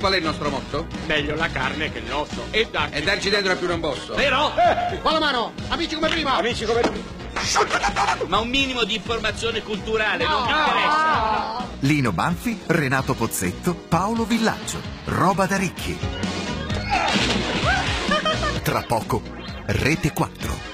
Qual è il nostro motto? Meglio la carne che l'osso. E darci... E darci dentro è più un Vero? Però... Con la mano, amici come prima. Amici come prima. Ma un minimo di informazione culturale non mi interessa. Lino Banfi, Renato Pozzetto, Paolo Villaggio. Roba da ricchi. Tra poco, Rete 4.